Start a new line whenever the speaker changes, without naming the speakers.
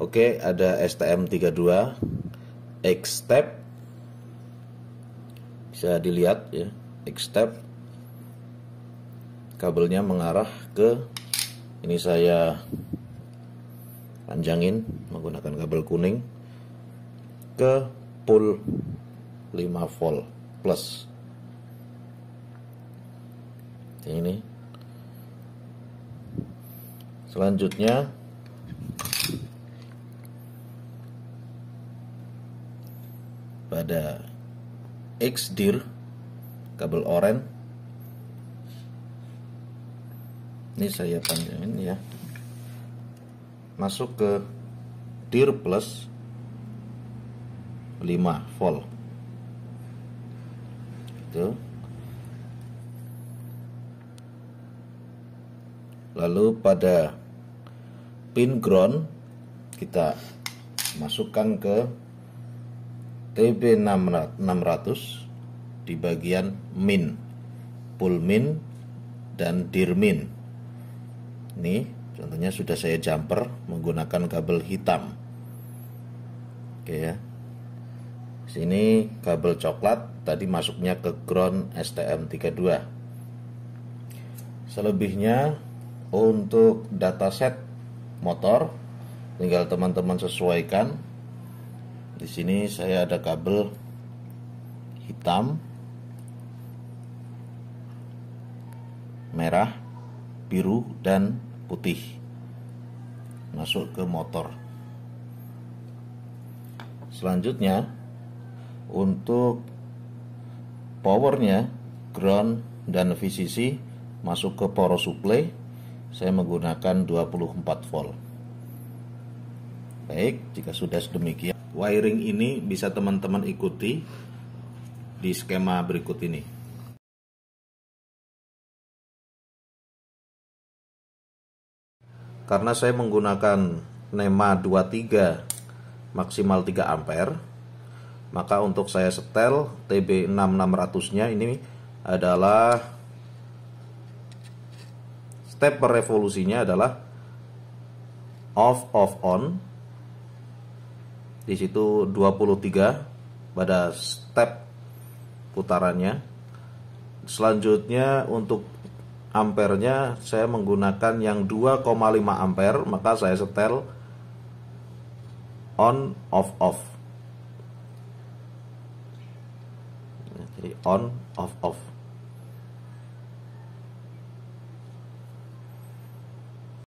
Oke, ada STM32 X step. Bisa dilihat ya, X step. Kabelnya mengarah ke ini saya panjangin menggunakan kabel kuning ke pull 5 volt plus. Ini. Selanjutnya pada X dir kabel oren ini saya panjangin ya. Masuk ke dir plus 5 volt. Itu lalu pada pin ground kita masukkan ke TB600 di bagian min, pull min dan dir min. Ini contohnya sudah saya jumper menggunakan kabel hitam. Oke ya. Sini kabel coklat tadi masuknya ke ground STM32. Selebihnya untuk dataset motor tinggal teman-teman sesuaikan di sini saya ada kabel hitam, merah, biru, dan putih masuk ke motor. Selanjutnya untuk powernya ground dan VCC masuk ke power supply saya menggunakan 24 volt. Baik, jika sudah sedemikian wiring ini bisa teman-teman ikuti di skema berikut ini. Karena saya menggunakan NEMA 23 maksimal 3 ampere, maka untuk saya setel TB6600-nya ini adalah step per revolusinya adalah off off on di situ 23 pada step putarannya. Selanjutnya untuk ampernya saya menggunakan yang 2,5 ampere maka saya setel on off off. Jadi on off off